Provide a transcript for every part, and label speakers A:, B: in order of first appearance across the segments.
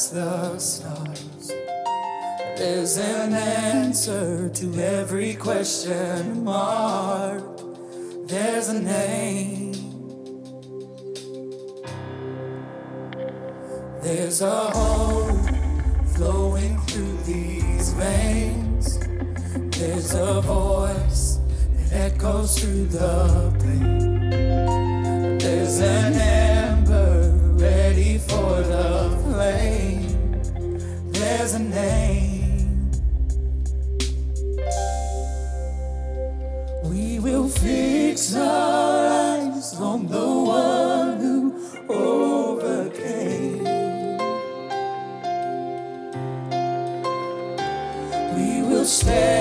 A: past the stars. There's an answer to every question mark. There's a name. There's a hope flowing through these veins. There's a voice that echoes through the plain. There's an ember ready for the flame
B: there's a name. We will fix our eyes on the one who overcame. We will stand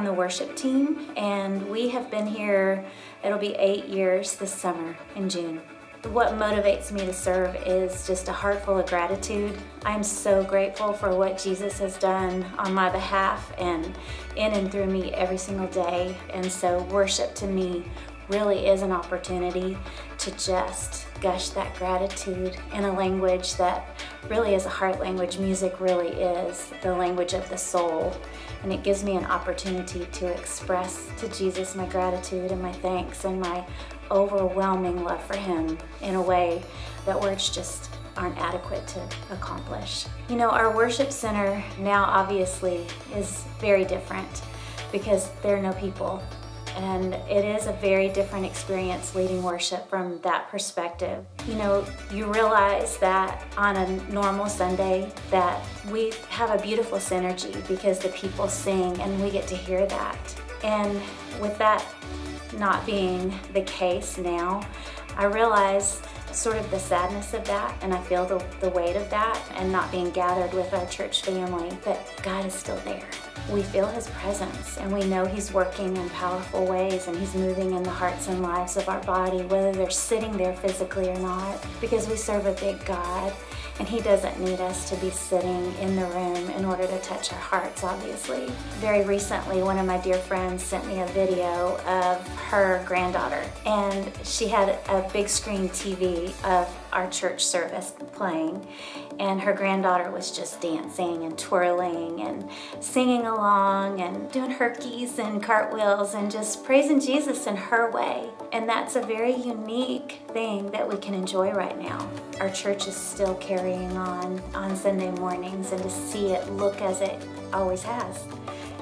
B: on the
C: worship team, and we have been here, it'll be eight years this summer in June. What motivates me to serve is just a heart full of gratitude. I'm so grateful for what Jesus has done on my behalf and in and through me every single day. And so, worship to me really is an opportunity to just gush that gratitude in a language that really is a heart language. Music really is the language of the soul. And it gives me an opportunity to express to Jesus my gratitude and my thanks and my overwhelming love for Him in a way that words just aren't adequate to accomplish. You know, our worship center now obviously is very different because there are no people And it is a very different experience leading worship from that perspective. You know, you realize that on a normal Sunday that we have a beautiful synergy because the people sing and we get to hear that. And with that not being the case now, I realize sort of the sadness of that and I feel the, the weight of that and not being gathered with our church family, but God is still there. We feel His presence and we know He's working in powerful ways and He's moving in the hearts and lives of our body, whether they're sitting there physically or not, because we serve a big God and He doesn't need us to be sitting in the room in order to touch our hearts, obviously. Very recently, one of my dear friends sent me a video of her granddaughter, and she had a big screen TV of our church service playing, and her granddaughter was just dancing and twirling and singing along and doing herkies and cartwheels and just praising Jesus in her way. And that's a very unique thing that we can enjoy right now. Our church is still carrying on on Sunday mornings, and to see it look as it always has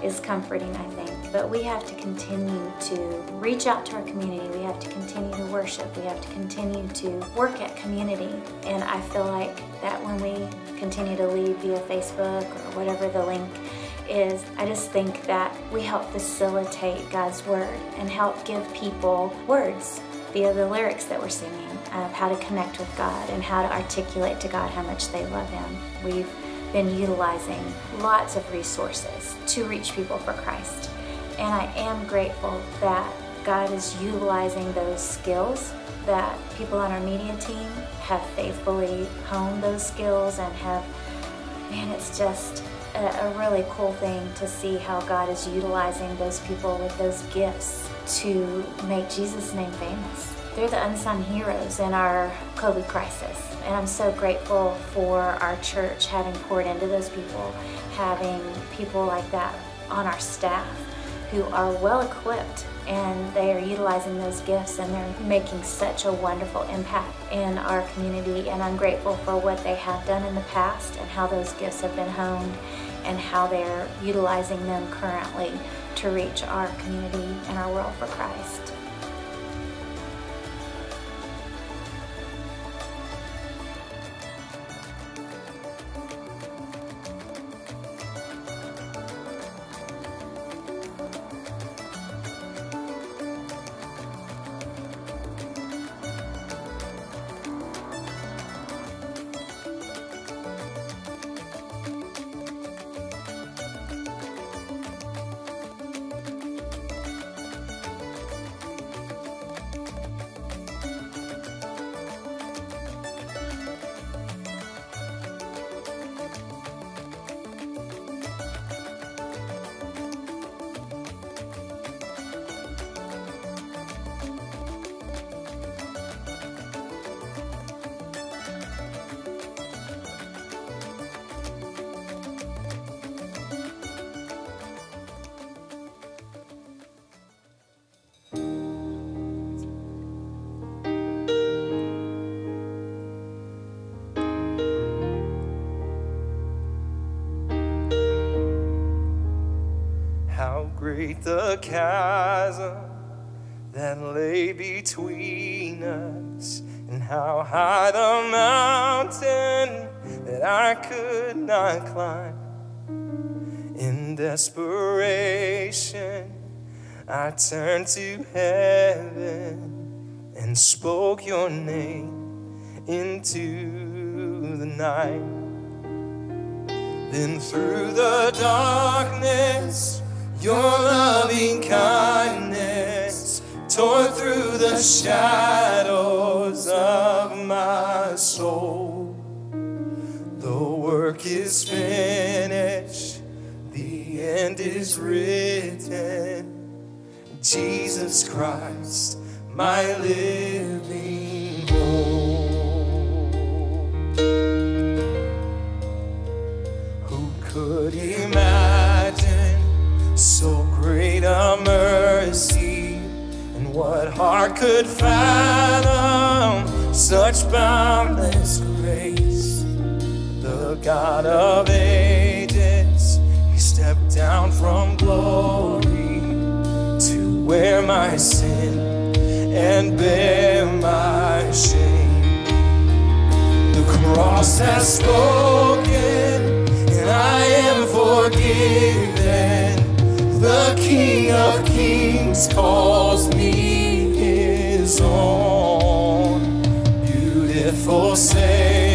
C: is comforting, I think. But we have to continue to reach out to our community. We have to continue to worship. We have to continue to work at community. And I feel like that when we continue to lead via Facebook or whatever the link is, I just think that we help facilitate God's Word and help give people words via the lyrics that we're singing of how to connect with God and how to articulate to God how much they love Him. We've been utilizing lots of resources to reach people for Christ. And I am grateful that God is utilizing those skills that people on our media team have faithfully honed those skills and have, man, it's just a, a really cool thing to see how God is utilizing those people with those gifts to make Jesus' name famous. They're the unsung heroes in our COVID crisis. And I'm so grateful for our church having poured into those people, having people like that on our staff who are well equipped and they are utilizing those gifts and they're making such a wonderful impact in our community. And I'm grateful for what they have done in the past and how those gifts have been honed and how they're utilizing them currently to reach our community and our world for Christ.
D: The chasm that lay between us, and how high the mountain that I could not climb. In desperation, I turned to heaven and spoke your name into the night. Then through the darkness, your loving kindness tore through the shadows of my soul. The work is finished, the end is written. Jesus Christ, my living hope. Who could imagine mercy? And what heart could fathom such boundless grace? The God of ages, He stepped down from glory to wear my sin and bear my shame. The cross has spoken, and I am forgiven. The King of Kings calls me his own. Beautiful Savior,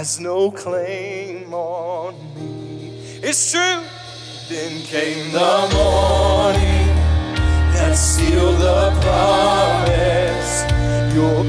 D: has no claim on me. It's true. Then came the morning that sealed the promise. Your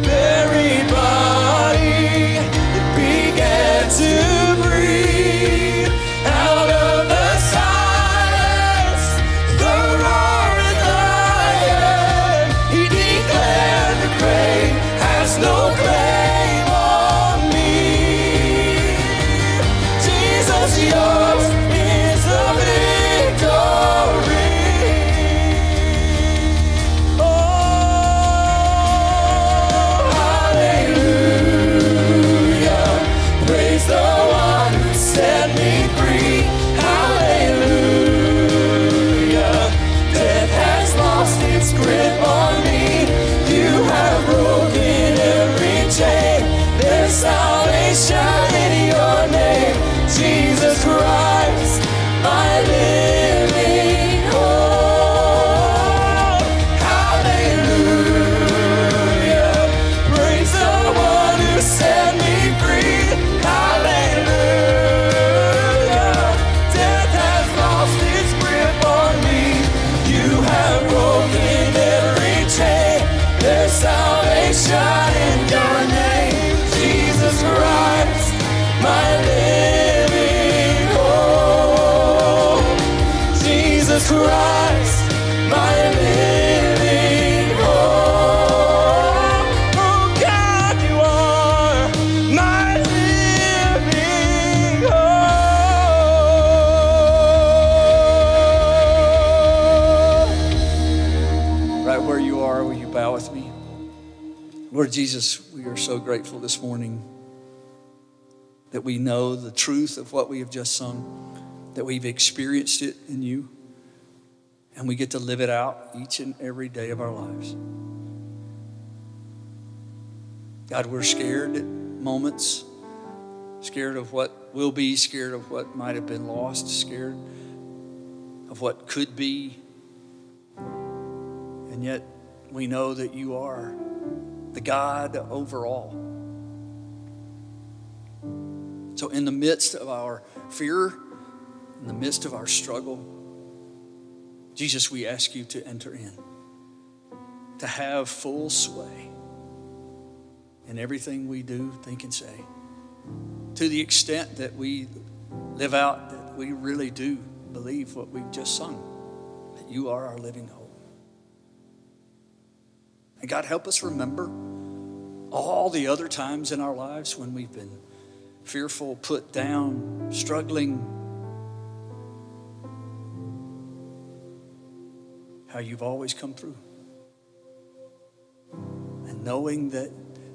E: Lord Jesus, we are so grateful this morning that we know the truth of what we have just sung, that we've experienced it in you, and we get to live it out each and every day of our lives. God, we're scared at moments, scared of what will be, scared of what might have been lost, scared of what could be. And yet we know that you are the God over all. So, in the midst of our fear, in the midst of our struggle, Jesus, we ask you to enter in, to have full sway in everything we do, think, and say. To the extent that we live out that we really do believe what we've just sung, that you are our living hope. And God, help us remember all the other times in our lives when we've been fearful, put down, struggling. How you've always come through.
B: And knowing that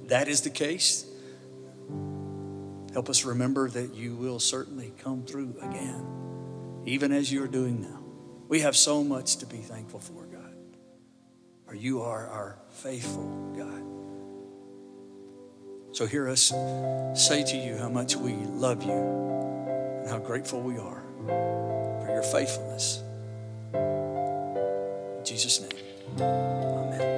B: that is the case, help us remember that you will certainly come through again, even as you're doing now. We have so much to be thankful for, God you are our faithful God. So hear us say to you how much we love you and how grateful we are for your faithfulness. In Jesus' name, amen.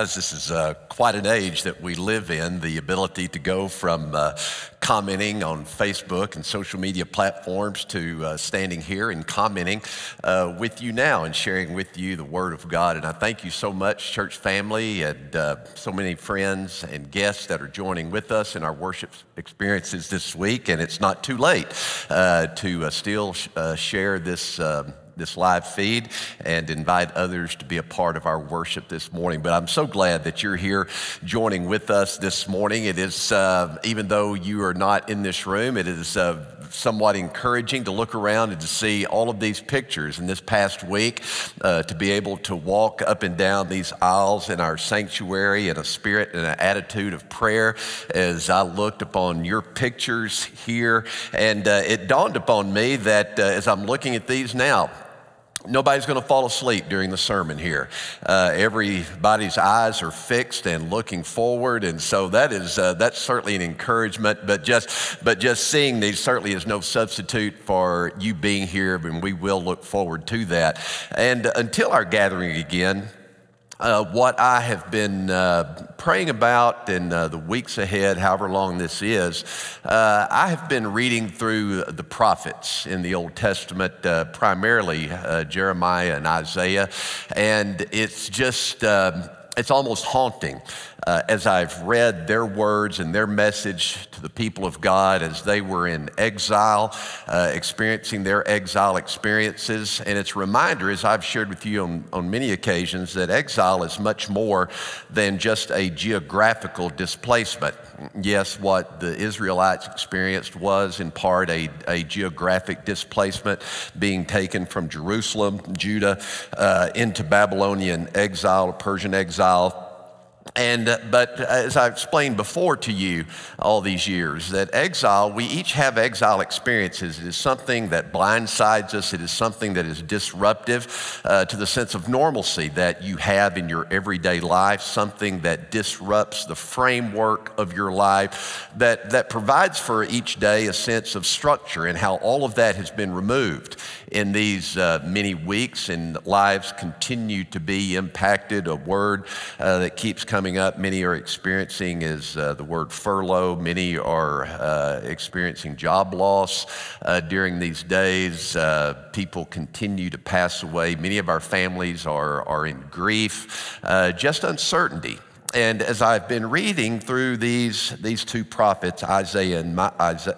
F: Guys. This is uh, quite an age that we live in. The ability to go from uh, commenting on Facebook and social media platforms to uh, standing here and commenting uh, with you now and sharing with you the Word of God. And I thank you so much, church family, and uh, so many friends and guests that are joining with us in our worship experiences this week. And it's not too late uh, to still share this. This live feed and invite others to be a part of our worship this morning. But I'm so glad that you're here joining with us this morning. It is, uh, even though you are not in this room, it is uh, somewhat encouraging to look around and to see all of these pictures in this past week, uh, to be able to walk up and down these aisles in our sanctuary in a spirit and an attitude of prayer as I looked upon your pictures here. And uh, it dawned upon me that uh, as I'm looking at these now, Nobody's going to fall asleep during the sermon here. Uh, everybody's eyes are fixed and looking forward, and so that is uh, that's certainly an encouragement. But just but just seeing these certainly is no substitute for you being here, and we will look forward to that. And until our gathering again, uh, what I have been uh, praying about in uh, the weeks ahead, however long this is, uh, I have been reading through the prophets in the Old Testament, uh, primarily uh, Jeremiah and Isaiah, and it's just. It's almost haunting uh, as I've read their words and their message to the people of God as they were in exile, uh, experiencing their exile experiences. And it's a reminder, as I've shared with you on, on many occasions, that exile is much more than just a geographical displacement. Yes, what the Israelites experienced was in part a, a geographic displacement, being taken from Jerusalem, Judah, uh, into Babylonian exile, Persian exile and, uh, but as I've explained before to you all these years, that exile, we each have exile experiences. It is something that blindsides us, it is something that is disruptive uh, to the sense of normalcy that you have in your everyday life, something that disrupts the framework of your life, that, that provides for each day a sense of structure and how all of that has been removed in these uh, many weeks, and lives continue to be impacted. A word uh, that keeps coming up, many are experiencing is uh, the word furlough. Many are uh, experiencing job loss uh, during these days. Uh, people continue to pass away. Many of our families are, are in grief, just uncertainty. And as I've been reading through these, these two prophets, Isaiah and,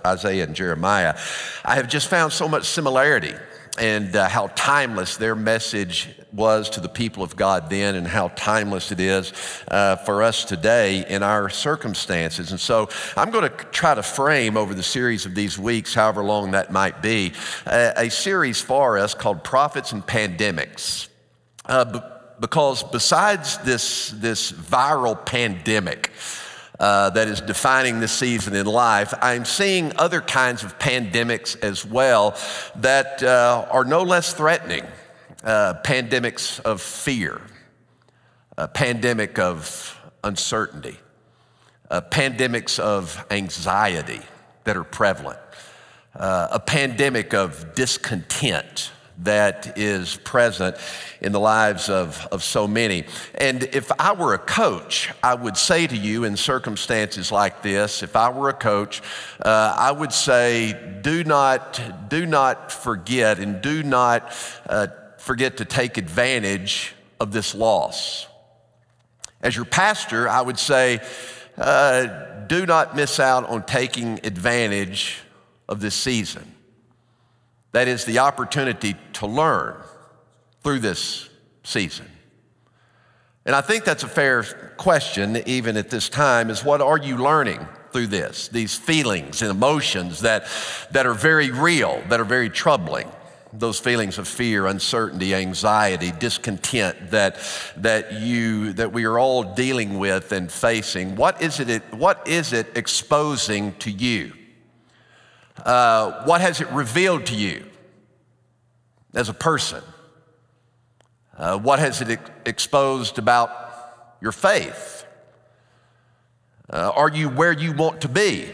F: Isaiah and Jeremiah, I have just found so much similarity and uh, how timeless their message was to the people of God then, and how timeless it is uh, for us today in our circumstances. And so I'm going to try to frame over the series of these weeks, however long that might be, a, a series for us called Prophets and Pandemics. Uh, because besides this, this viral pandemic, uh, that is defining this season in life, I'm seeing other kinds of pandemics as well that uh, are no less threatening. Uh, pandemics of fear, a pandemic of uncertainty, pandemics of anxiety that are prevalent, uh, a pandemic of discontent that is present in the lives of, of so many. And if I were a coach, I would say to you in circumstances like this, if I were a coach, uh, I would say, do not, do not forget and do not uh, forget to take advantage of this loss. As your pastor, I would say, uh, do not miss out on taking advantage of this season. That is the opportunity to learn through this season. And I think that's a fair question, even at this time, is what are you learning through this? These feelings and emotions that, that are very real, that are very troubling. Those feelings of fear, uncertainty, anxiety, discontent that, that, you, that we are all dealing with and facing. What is it, what is it exposing to you? Uh, what has it revealed to you as a person? Uh, what has it ex- exposed about your faith? Uh, are you where you want to be?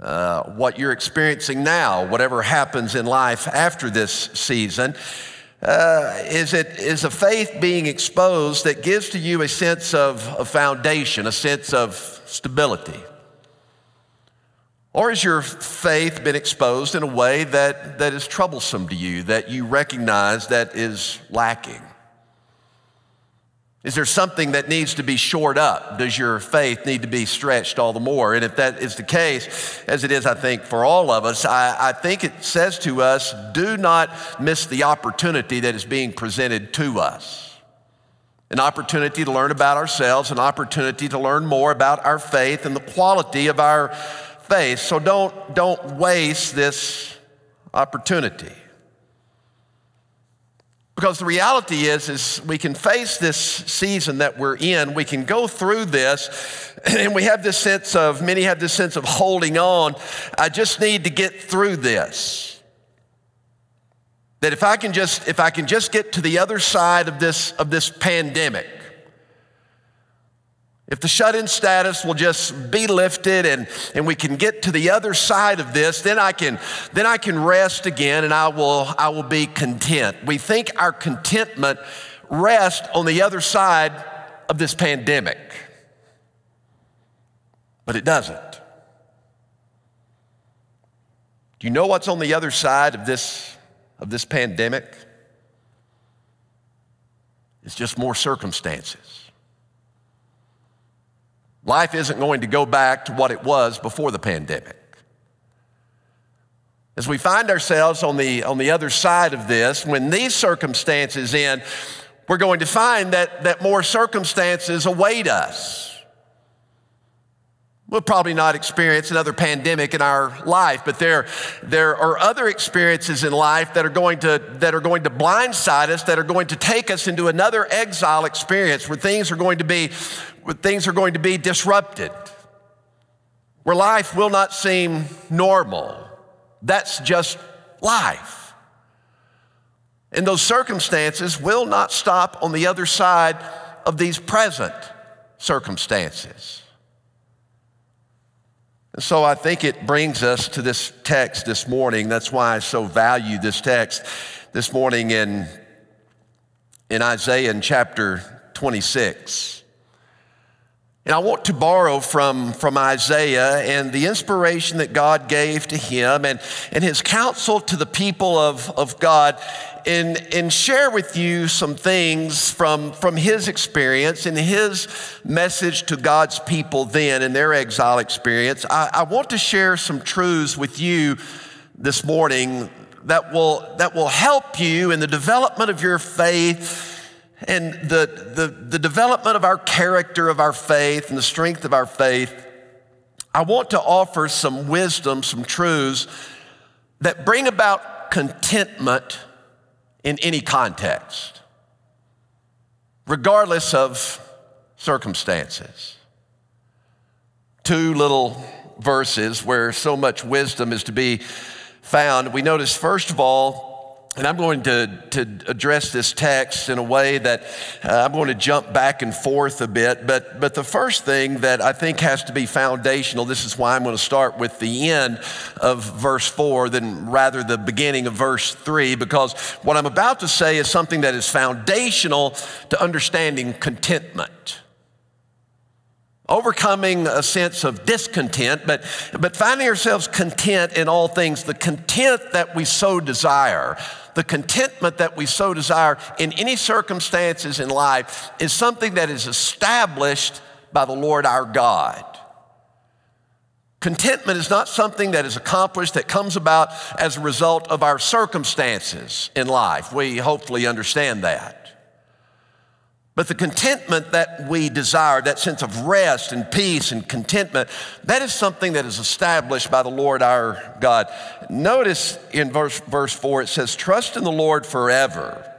F: Uh, what you're experiencing now, whatever happens in life after this season, uh, is it is a faith being exposed that gives to you a sense of, of foundation, a sense of stability? Or has your faith been exposed in a way that, that is troublesome to you, that you recognize that is lacking? Is there something that needs to be shored up? Does your faith need to be stretched all the more? And if that is the case, as it is, I think, for all of us, I, I think it says to us do not miss the opportunity that is being presented to us. An opportunity to learn about ourselves, an opportunity to learn more about our faith and the quality of our faith. So don't, don't waste this opportunity. Because the reality is, is we can face this season that we're in, we can go through this, and we have this sense of, many have this sense of holding on. I just need to get through this. That if I can just, if I can just get to the other side of this, of this pandemic, if the shut in status will just be lifted and, and we can get to the other side of this, then I can, then I can rest again and I will, I will be content. We think our contentment rests on the other side of this pandemic, but it doesn't. Do you know what's on the other side of this, of this pandemic? It's just more circumstances. Life isn't going to go back to what it was before the pandemic. As we find ourselves on the, on the other side of this, when these circumstances end, we're going to find that, that more circumstances await us. We'll probably not experience another pandemic in our life, but there, there are other experiences in life that are, going to, that are going to blindside us, that are going to take us into another exile experience where things are going to be things are going to be disrupted, where life will not seem normal. That's just life. And those circumstances will not stop on the other side of these present circumstances. And so I think it brings us to this text this morning. That's why I so value this text this morning in, in Isaiah in chapter 26. And I want to borrow from, from Isaiah and the inspiration that God gave to him and, and his counsel to the people of, of God and, and share with you some things from, from his experience and his message to God's people then in their exile experience. I, I want to share some truths with you this morning that will, that will help you in the development of your faith and the, the, the development of our character, of our faith, and the strength of our faith, I want to offer some wisdom, some truths that bring about contentment in any context, regardless of circumstances. Two little verses where so much wisdom is to be found. We notice, first of all, and I'm going to, to address this text in a way that uh, I'm going to jump back and forth a bit. But, but the first thing that I think has to be foundational, this is why I'm going to start with the end of verse 4 than rather the beginning of verse 3, because what I'm about to say is something that is foundational to understanding contentment overcoming a sense of discontent, but, but finding ourselves content in all things, the content that we so desire, the contentment that we so desire in any circumstances in life is something that is established by the Lord our God. Contentment is not something that is accomplished, that comes about as a result of our circumstances in life. We hopefully understand that. But the contentment that we desire, that sense of rest and peace and contentment, that is something that is established by the Lord our God. Notice in verse, verse 4, it says, Trust in the Lord forever.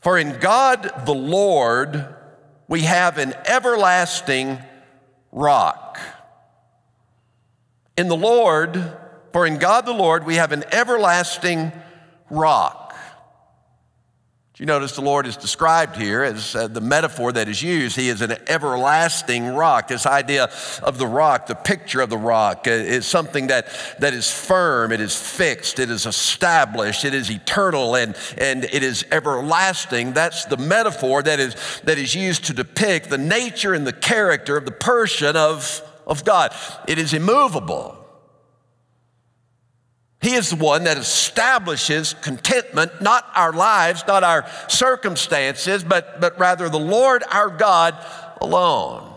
F: For in God the Lord, we have an everlasting rock. In the Lord, for in God the Lord, we have an everlasting rock. You notice the Lord is described here as uh, the metaphor that is used. He is an everlasting rock. This idea of the rock, the picture of the rock, uh, is something that, that is firm, it is fixed, it is established, it is eternal, and, and it is everlasting. That's the metaphor that is, that is used to depict the nature and the character of the person of, of God. It is immovable. He is the one that establishes contentment, not our lives, not our circumstances, but, but rather the Lord our God alone.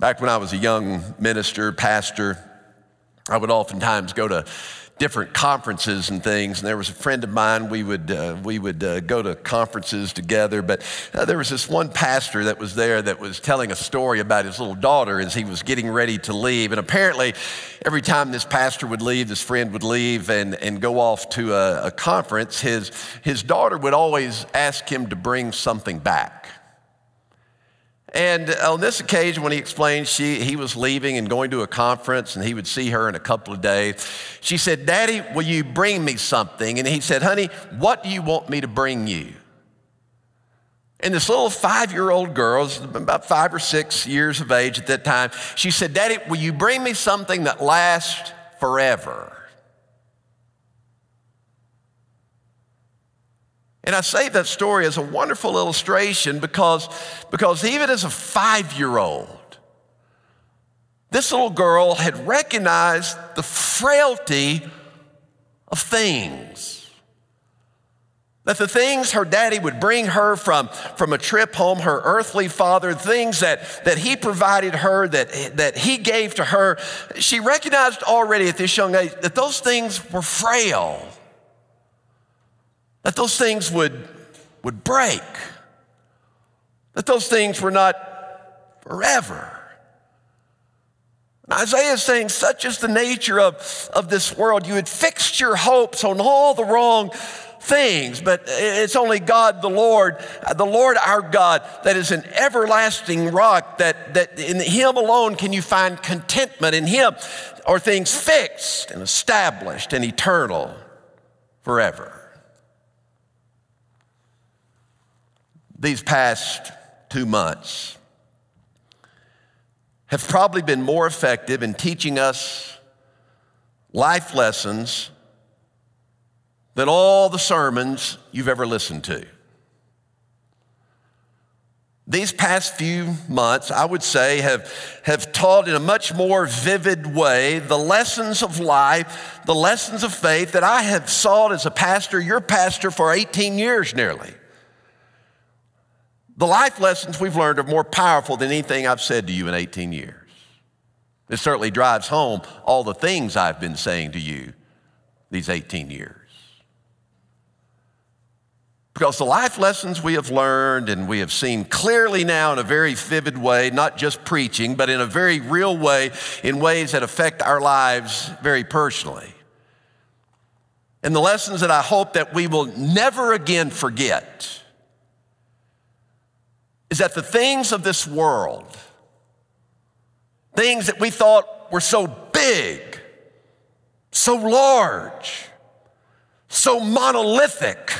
F: Back when I was a young minister, pastor, I would oftentimes go to different conferences and things. And there was a friend of mine, we would, uh, we would uh, go to conferences together. But uh, there was this one pastor that was there that was telling a story about his little daughter as he was getting ready to leave. And apparently, every time this pastor would leave, this friend would leave and, and go off to a, a conference, his, his daughter would always ask him to bring something back. And on this occasion, when he explained she, he was leaving and going to a conference and he would see her in a couple of days, she said, Daddy, will you bring me something? And he said, Honey, what do you want me to bring you? And this little five year old girl, about five or six years of age at that time, she said, Daddy, will you bring me something that lasts forever? And I say that story as a wonderful illustration because, because even as a five year old, this little girl had recognized the frailty of things. That the things her daddy would bring her from, from a trip home, her earthly father, things that, that he provided her, that, that he gave to her, she recognized already at this young age that those things were frail that those things would, would break, that those things were not forever. And Isaiah is saying, such is the nature of, of this world. You had fixed your hopes on all the wrong things, but it's only God the Lord, the Lord our God, that is an everlasting rock, that, that in Him alone can you find contentment. In Him are things fixed and established and eternal forever. These past two months have probably been more effective in teaching us life lessons than all the sermons you've ever listened to. These past few months, I would say, have, have taught in a much more vivid way the lessons of life, the lessons of faith that I have sought as a pastor, your pastor, for 18 years nearly. The life lessons we've learned are more powerful than anything I've said to you in 18 years. It certainly drives home all the things I've been saying to you these 18 years. Because the life lessons we have learned and we have seen clearly now in a very vivid way, not just preaching, but in a very real way, in ways that affect our lives very personally. And the lessons that I hope that we will never again forget is that the things of this world, things that we thought were so big, so large, so monolithic,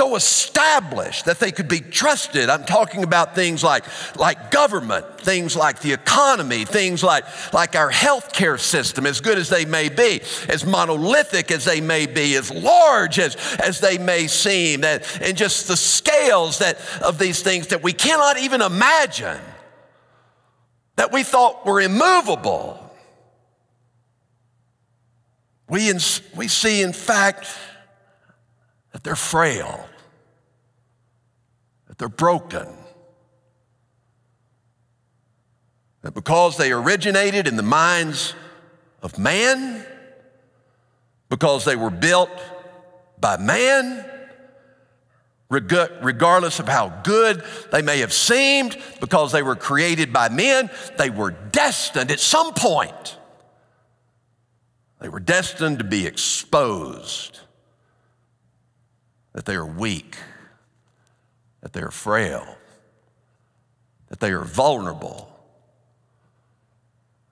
F: so established that they could be trusted. I'm talking about things like, like government, things like the economy, things like, like our healthcare system, as good as they may be, as monolithic as they may be, as large as, as they may seem, that, and just the scales that, of these things that we cannot even imagine, that we thought were immovable. We, in, we see, in fact, that they're frail, they're broken, that because they originated in the minds of man, because they were built by man, regardless of how good they may have seemed, because they were created by men, they were destined at some point. They were destined to be exposed that they are weak, that they are frail, that they are vulnerable.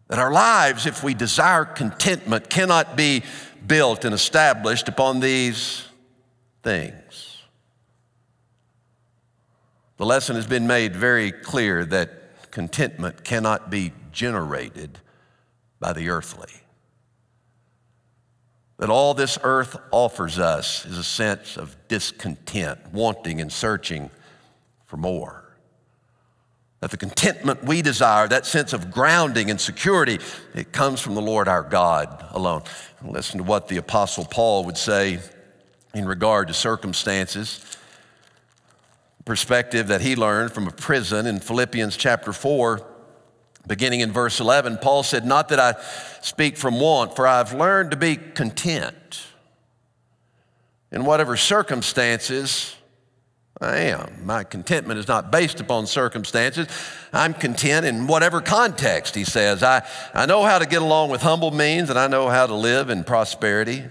F: That our lives, if we desire contentment, cannot be built and established upon these things. The lesson has been made very clear that contentment cannot be generated by the earthly. That all this earth offers us is a sense of discontent, wanting and searching for more. That the contentment we desire, that sense of grounding and security, it comes from the Lord our God alone. Listen to what the Apostle Paul would say in regard to circumstances perspective that he learned from a prison in Philippians chapter 4, beginning in verse 11. Paul said, Not that I speak from want, for I've learned to be content in whatever circumstances I am. My contentment is not based upon circumstances. I'm content in whatever context, he says. I, I know how to get along with humble means, and I know how to live in prosperity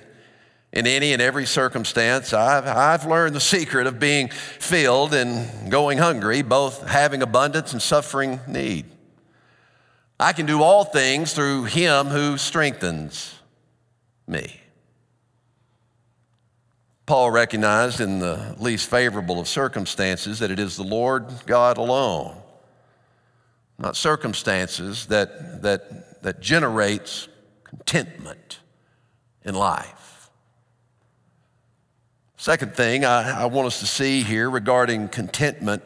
F: in any and every circumstance. I've, I've learned the secret of being filled and going hungry, both having abundance and suffering need. I can do all things through him who strengthens me. Paul recognized in the least favorable of circumstances that it is the Lord God alone, not circumstances, that, that, that generates contentment in life. Second thing I, I, want us to see here regarding contentment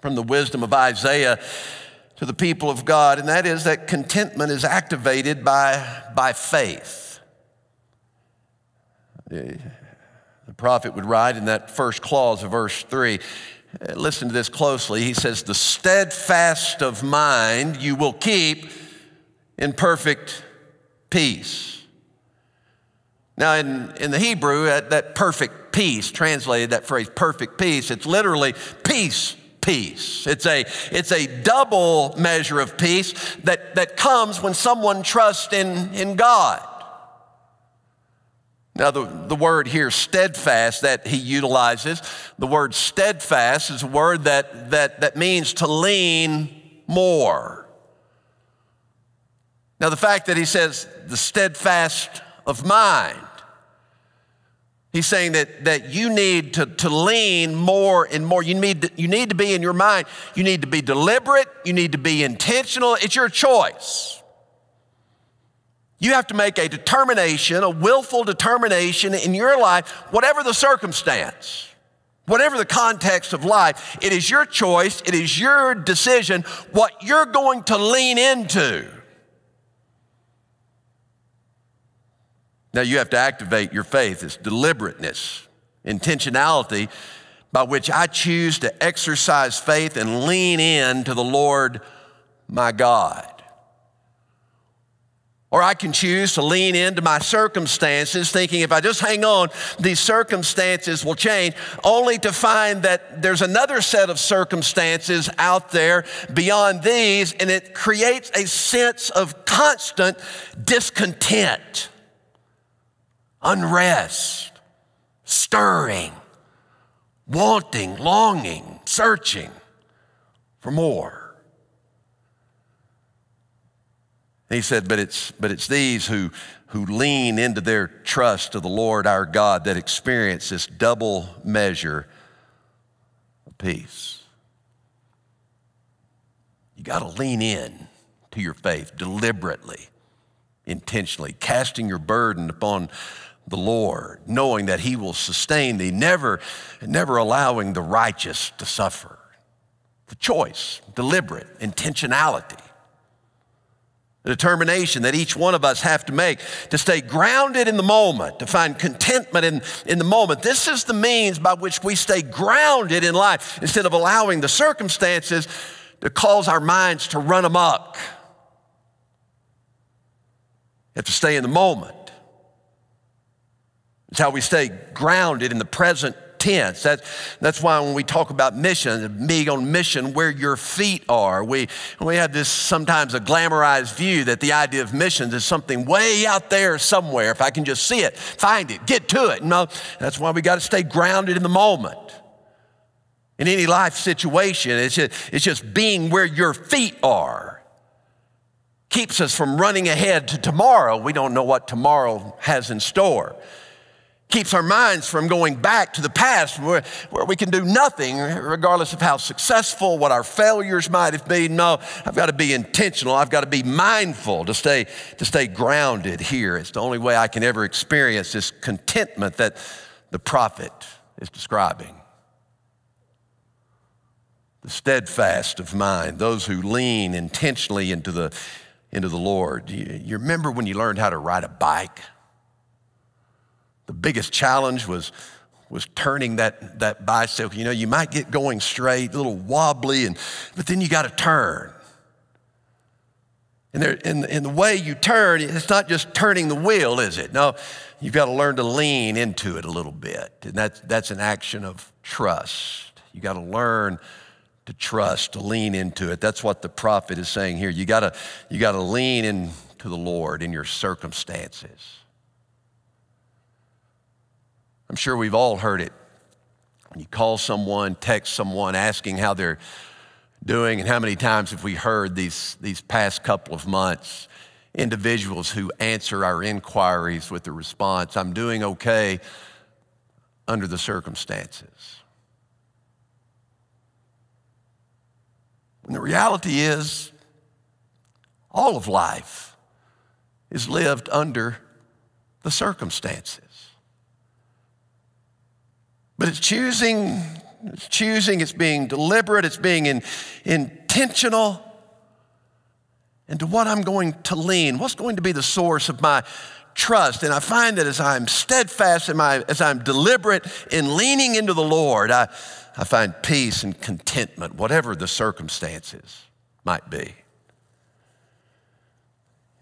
F: from the wisdom of Isaiah to the people of God, and that is that contentment is activated by, by faith. Prophet would write in that first clause of verse 3 uh, listen to this closely. He says, The steadfast of mind you will keep in perfect peace. Now, in, in the Hebrew, that, that perfect peace, translated that phrase perfect peace, it's literally peace, peace. It's a, it's a double measure of peace that, that comes when someone trusts in, in God. Now, the, the word here, steadfast, that he utilizes, the word steadfast is a word that, that, that means to lean more. Now, the fact that he says the steadfast of mind, He's saying that, that you need to, to lean more and more. You need, to, you need to be in your mind, you need to be deliberate, you need to be intentional. It's your choice. You have to make a determination, a willful determination in your life, whatever the circumstance, whatever the context of life. It is your choice, it is your decision what you're going to lean into. Now you have to activate your faith. It's deliberateness, intentionality by which I choose to exercise faith and lean in to the Lord my God. Or I can choose to lean into my circumstances, thinking if I just hang on, these circumstances will change, only to find that there's another set of circumstances out there beyond these, and it creates a sense of constant discontent unrest, stirring, wanting, longing, searching for more. He said, but it's, but it's these who, who lean into their trust of the Lord our God that experience this double measure of peace. You got to lean in to your faith deliberately, intentionally, casting your burden upon the Lord, knowing that He will sustain thee, never, never allowing the righteous to suffer. The choice, deliberate, intentionality, determination that each one of us have to make to stay grounded in the moment, to find contentment in, in the moment. This is the means by which we stay grounded in life instead of allowing the circumstances to cause our minds to run amok. You have to stay in the moment. It's how we stay grounded in the present tense. That's, that's why when we talk about mission, being on mission where your feet are, we, we have this sometimes a glamorized view that the idea of missions is something way out there somewhere. If I can just see it, find it, get to it. No, that's why we got to stay grounded in the moment. In any life situation, it's just, it's just being where your feet are. Keeps us from running ahead to tomorrow. We don't know what tomorrow has in store. Keeps our minds from going back to the past where, where we can do nothing regardless of how successful, what our failures might have been. No, I've got to be intentional. I've got to be mindful to stay, to stay grounded here. It's the only way I can ever experience this contentment that the prophet is describing. The steadfast of mind, those who lean intentionally into the, into the Lord. You, you remember when you learned how to ride a bike? The biggest challenge was, was turning that, that bicycle. You know, you might get going straight, a little wobbly, and, but then you got to turn. And, there, and, and the way you turn, it's not just turning the wheel, is it? No, you've got to learn to lean into it a little bit. And that's, that's an action of trust. You got to learn to trust, to lean into it. That's what the prophet is saying here. You got to, you got to lean into the Lord in your circumstances. I'm sure we've all heard it. When you call someone, text someone asking how they're doing, and how many times have we heard these, these past couple of months individuals who answer our inquiries with the response, I'm doing okay under the circumstances. And the reality is, all of life is lived under the circumstances. But it's choosing, it's choosing, it's being deliberate, it's being in, intentional into what I'm going to lean, what's going to be the source of my trust. And I find that as I'm steadfast, and my as I'm deliberate in leaning into the Lord, I, I find peace and contentment, whatever the circumstances might be.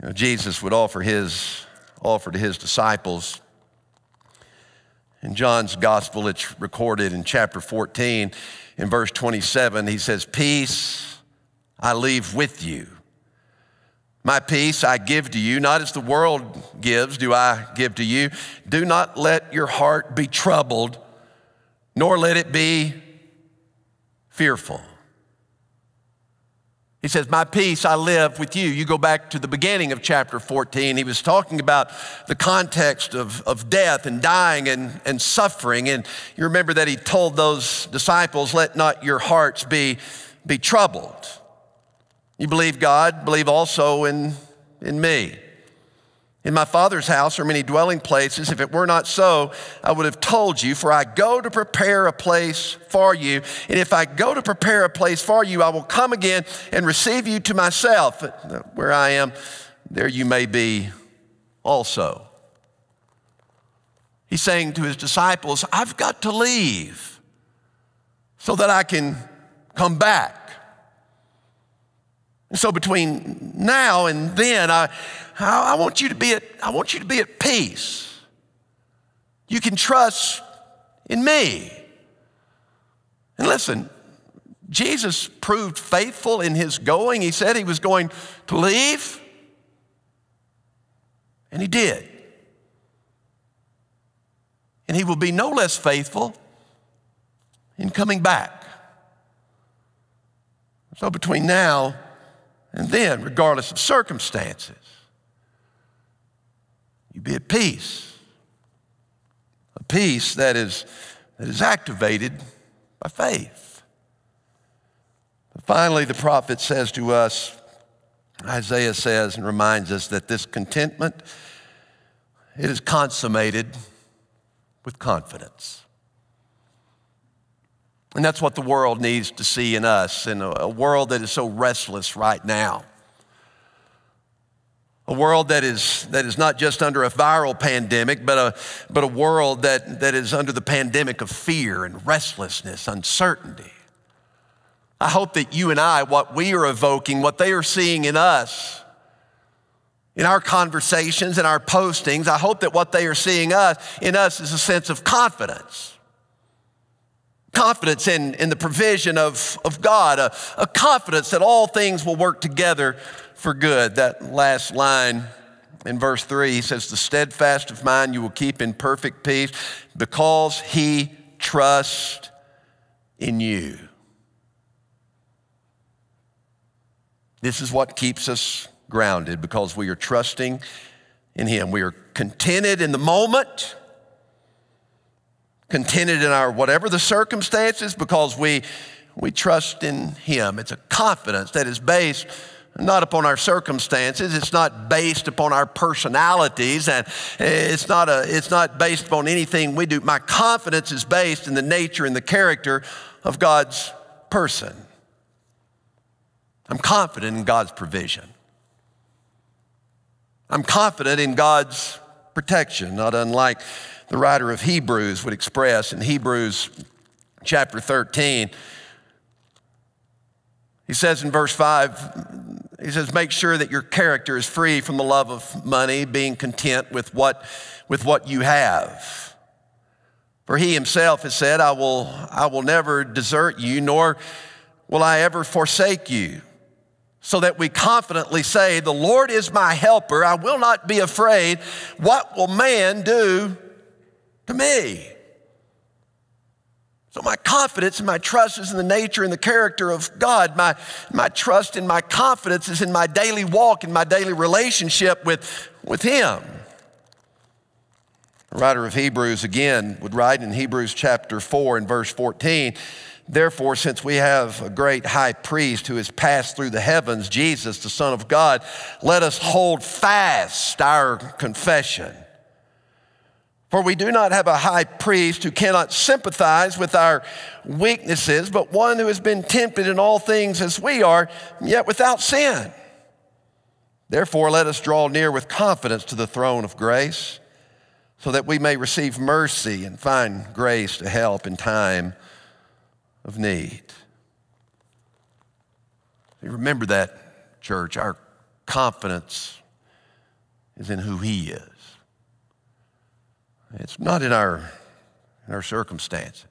F: You know, Jesus would offer his offer to his disciples in John's gospel, it's recorded in chapter 14, in verse 27, he says, Peace I leave with you. My peace I give to you, not as the world gives, do I give to you. Do not let your heart be troubled, nor let it be fearful. He says, My peace I live with you. You go back to the beginning of chapter 14. He was talking about the context of, of death and dying and, and suffering. And you remember that he told those disciples, Let not your hearts be, be troubled. You believe God, believe also in, in me. In my Father's house are many dwelling places. If it were not so, I would have told you, for I go to prepare a place for you. And if I go to prepare a place for you, I will come again and receive you to myself. Where I am, there you may be also. He's saying to his disciples, I've got to leave so that I can come back. So between now and then, I, I, want you to be at, I want you to be at peace. You can trust in me. And listen, Jesus proved faithful in his going. He said he was going to leave, and he did. And he will be no less faithful in coming back. So between now and then, regardless of circumstances, you be at peace. A peace that is, that is activated by faith. Finally, the prophet says to us, Isaiah says and reminds us that this contentment, it is consummated with confidence. And that's what the world needs to see in us, in a, world that is so restless right now. A world that is, that is not just under a viral pandemic, but a, but a world that, that is under the pandemic of fear and restlessness, uncertainty. I hope that you and I, what we are evoking, what they are seeing in us, in our conversations and our postings, I hope that what they are seeing us in us is a sense of confidence confidence in, in the provision of, of God, a, a confidence that all things will work together for good. That last line in verse 3, he says, The steadfast of mind you will keep in perfect peace because he trusts in you. This is what keeps us grounded because we are trusting in him. We are contented in the moment contented in our whatever the circumstances because we, we trust in Him. It's a confidence that is based not upon our circumstances. It's not based upon our personalities, and it's not, a, it's not based upon anything we do. My confidence is based in the nature and the character of God's person. I'm confident in God's provision. I'm confident in God's protection, not unlike the writer of Hebrews would express in Hebrews chapter 13. He says in verse 5, he says, make sure that your character is free from the love of money, being content with what, with what you have. For he himself has said, I will, I will never desert you, nor will I ever forsake you. So that we confidently say, The Lord is my helper. I will not be afraid. What will man do to me? So, my confidence and my trust is in the nature and the character of God. My, my trust and my confidence is in my daily walk and my daily relationship with, with Him. The writer of Hebrews again would write in Hebrews chapter 4 and verse 14 Therefore, since we have a great high priest who has passed through the heavens, Jesus, the Son of God, let us hold fast our confession. For we do not have a high priest who cannot sympathize with our weaknesses, but one who has been tempted in all things as we are, yet without sin. Therefore, let us draw near with confidence to the throne of grace, so that we may receive mercy and find grace to help in time of need. Remember that, church. Our confidence is in who He is. It's not in our, in our circumstances.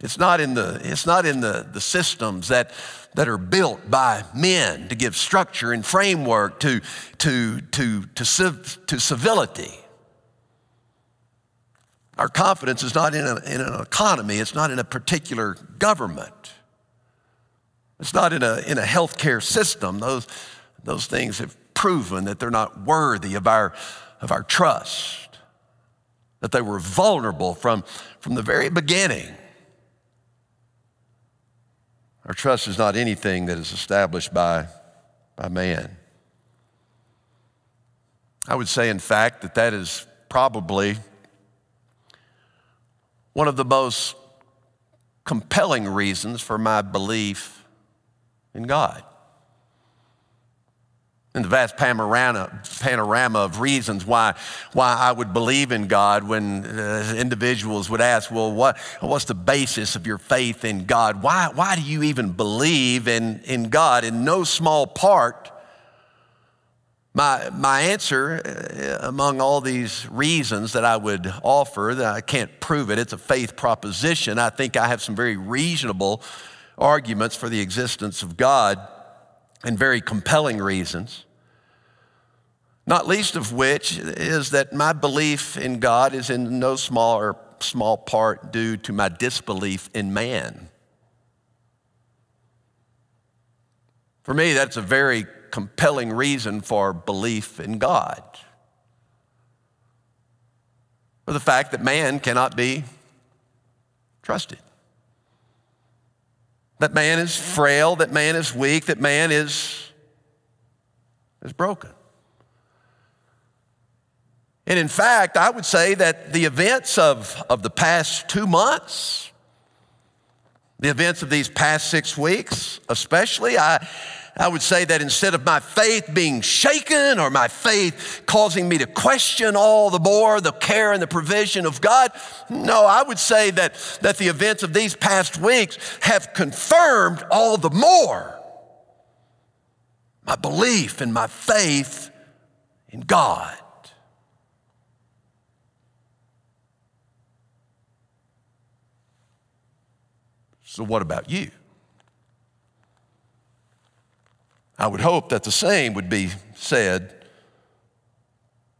F: It's not in the, it's not in the, the systems that, that are built by men to give structure and framework to, to, to, to, civ, to civility. Our confidence is not in, a, in an economy, it's not in a particular government, it's not in a, in a healthcare system. Those, those things have proven that they're not worthy of our, of our trust, that they were vulnerable from, from the very beginning. Our trust is not anything that is established by, by man. I would say, in fact, that that is probably one of the most compelling reasons for my belief in God in the vast panorama, panorama of reasons why, why I would believe in God when uh, individuals would ask, well, what, what's the basis of your faith in God? Why, why do you even believe in, in God? In no small part, my, my answer, uh, among all these reasons that I would offer, that I can't prove it, it's a faith proposition. I think I have some very reasonable arguments for the existence of God and very compelling reasons. Not least of which is that my belief in God is in no small or small part due to my disbelief in man. For me, that's a very compelling reason for belief in God. For the fact that man cannot be trusted that man is frail, that man is weak, that man is, is broken. And in fact, I would say that the events of, of the past two months, the events of these past six weeks, especially, I, I would say that instead of my faith being shaken or my faith causing me to question all the more the care and the provision of God, no, I would say that, that the events of these past weeks have confirmed all the more my belief and my faith in God. So, what about you? I would hope that the same would be said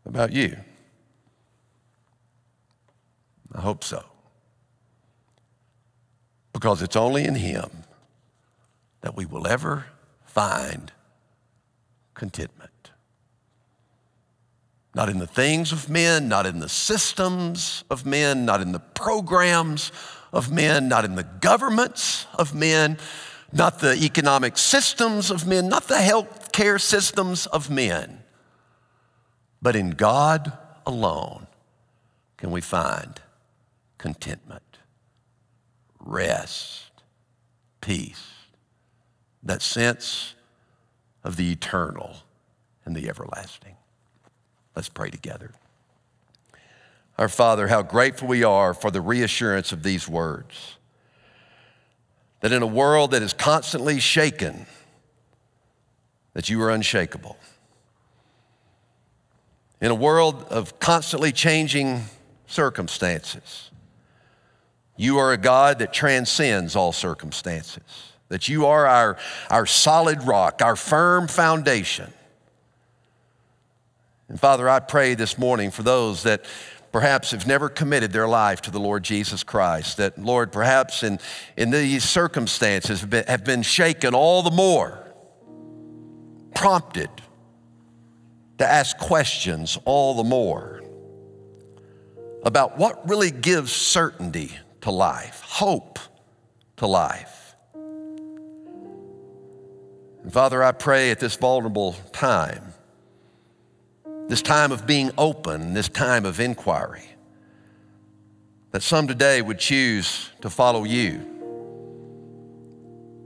F: about you. I hope so. Because it's only in Him that we will ever find contentment. not in the things of men, not in the systems of men, not in the programs of men, not in the governments of men, not the economic systems of men, not the health care systems of men, but in God alone can we find contentment, rest, peace, that sense of the eternal and the everlasting. Let's pray together. Our Father, how grateful we are for the reassurance of these words. That in a world that is constantly shaken, that you are unshakable. In a world of constantly changing circumstances, you are a God that transcends all circumstances, that you are our, our solid rock, our firm foundation. And Father, I pray this morning for those that perhaps have never committed their life to the Lord Jesus Christ, that, Lord, perhaps in, in these circumstances have been, have been shaken all the more, prompted to ask questions all the more about what really gives certainty to life, hope to life. Father, I pray at this vulnerable time, this time of being open, this time of inquiry, that some today would choose to follow you.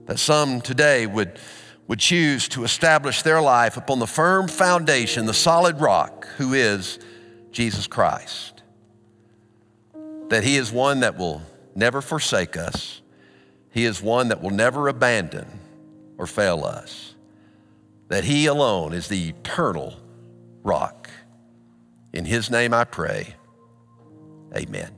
F: That some today would, would choose to establish their life upon the firm foundation, the solid rock, who is Jesus Christ. That He is one that will never forsake us, He is one that will never abandon or fail us. That He alone is the eternal rock. In his name I pray. Amen.